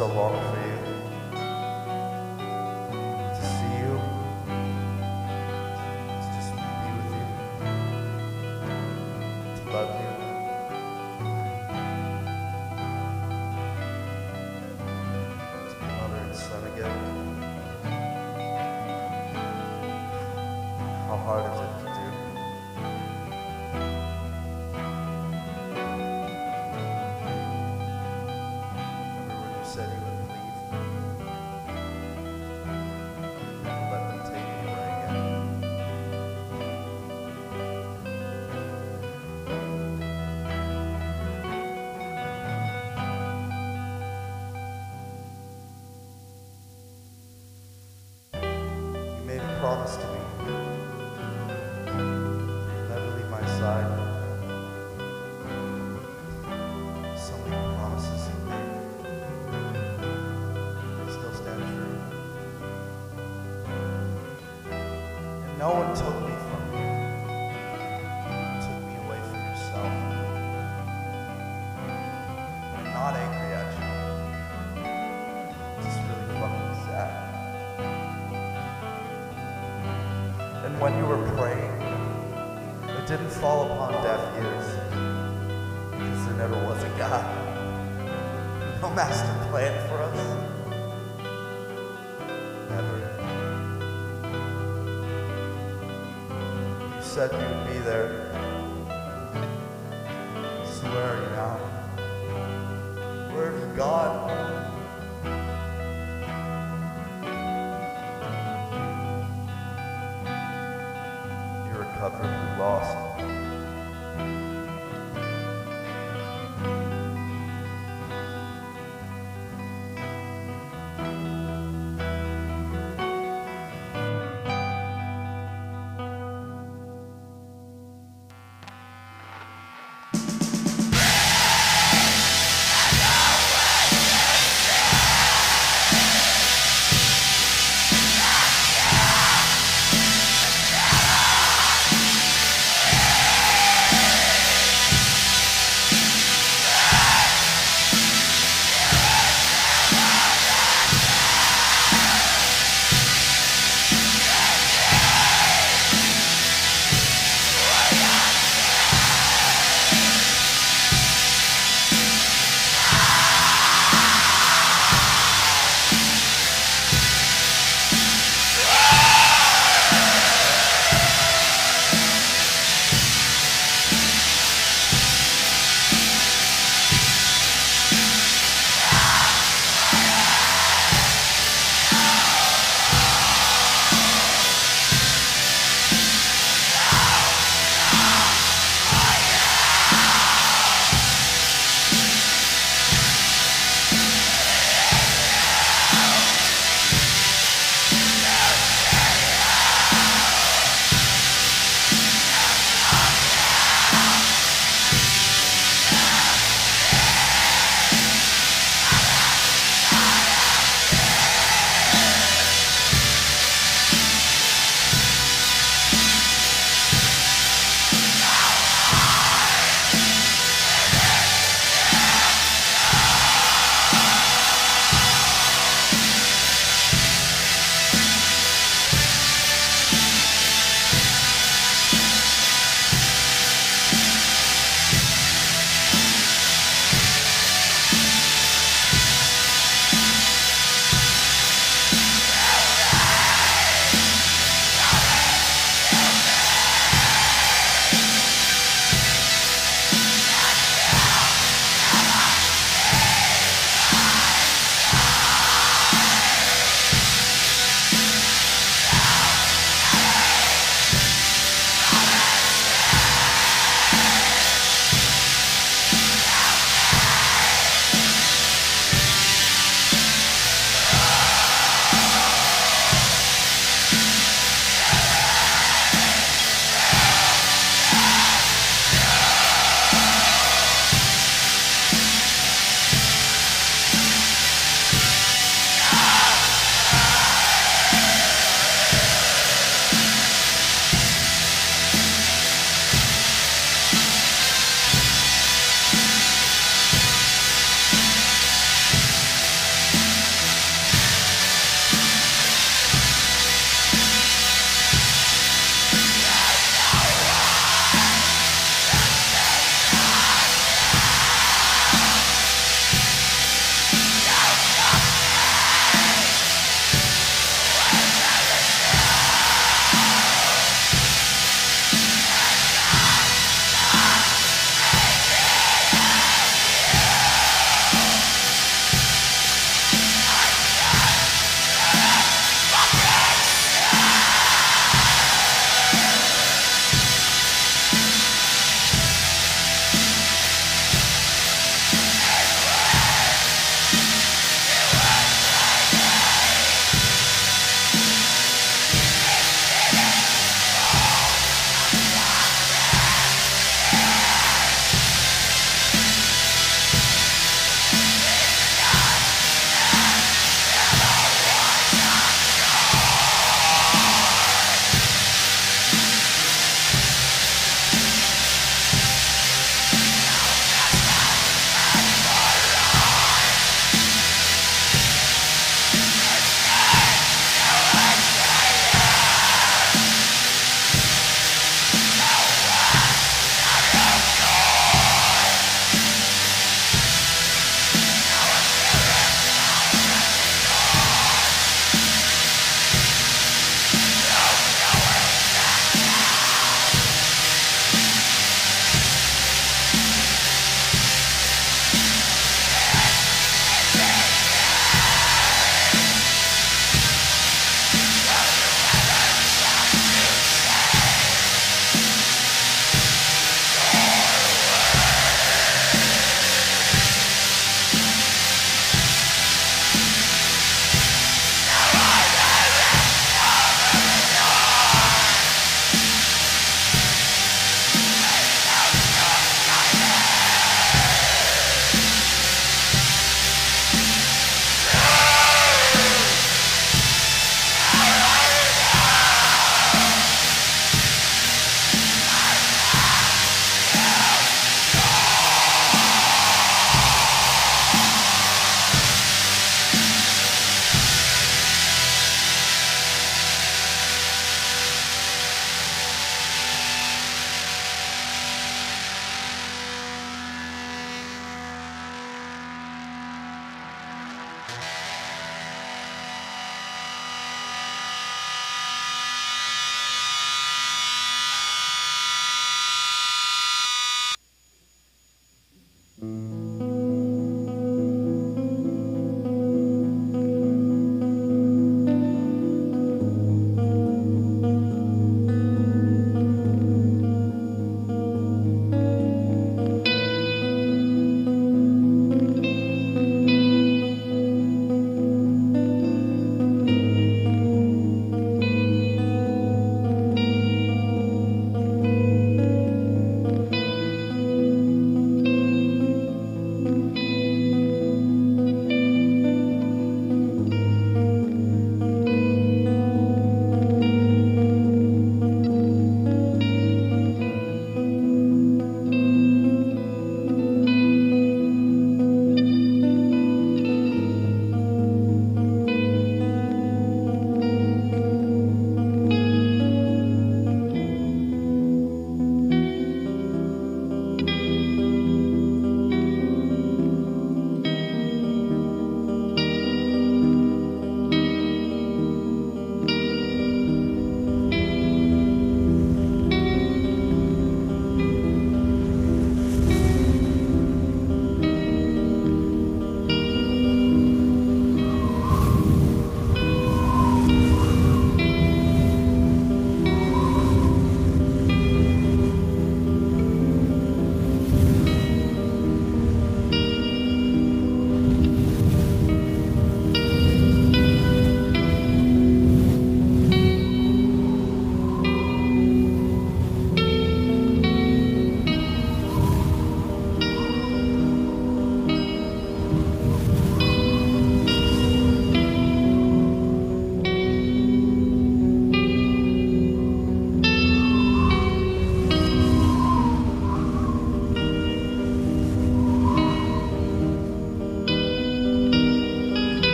sua boca. fall upon deaf ears because there never was a God. No master plan for us. Never. You said you would be there.